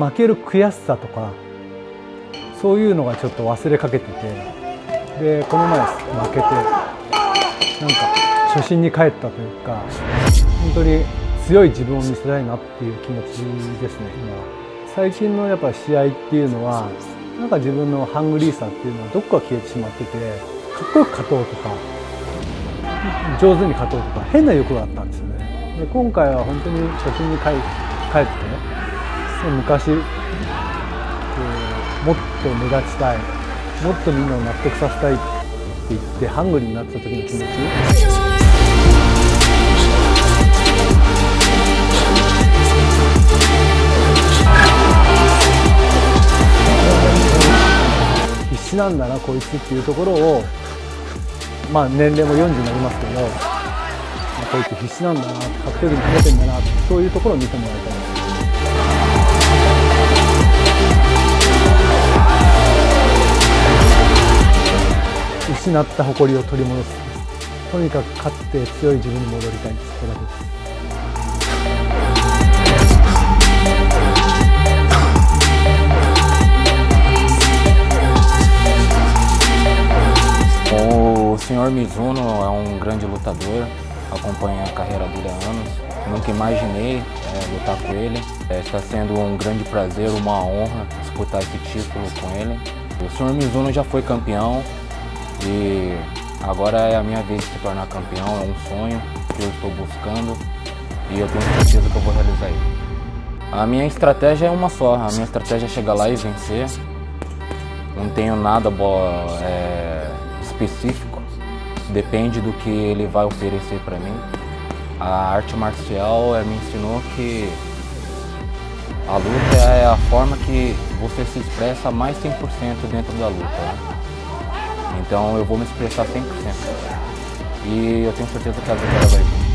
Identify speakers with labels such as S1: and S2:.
S1: 負ける悔しさとかそういうのがちょっと忘れかけててでこの前負けてなんか初心に帰ったというか本当に強い自分を見せたいなっていう気持ちですね今最近のやっぱ試合っていうのはなんか自分のハングリーさっていうのはどこか消えてしまっててかっこよく勝とうとか上手に勝とうとか変な欲があったんですよね。で今回は本当に初心に帰って昔。もっと目立ちたい。もっとみんなを納得させたいって言ってハングリーになった時の気持ち。必死なんだなこいつっていうところをまあ年齢も40になりますけどまあこいつ必死なんだな格闘技に跳ねてんだなそういうところを見てもらいたい。失った誇りを取り戻すとにかく勝って強い自分に戻りたいそこだけです
S2: O senhor Mizuno é um grande lutador, acompanho a carreira dele há anos. Nunca imaginei é, lutar com ele. É, está sendo um grande prazer, uma honra disputar esse título com ele. O senhor Mizuno já foi campeão e agora é a minha vez de se tornar campeão. É um sonho que eu estou buscando e eu tenho certeza que eu vou realizar ele. A minha estratégia é uma só, a minha estratégia é chegar lá e vencer. Não tenho nada é, específico, depende do que ele vai oferecer para mim. A arte marcial me ensinou que a luta é a forma que você se expressa mais 100% dentro da luta. Né? Então eu vou me expressar 100%. E eu tenho certeza que a vitória vai vir.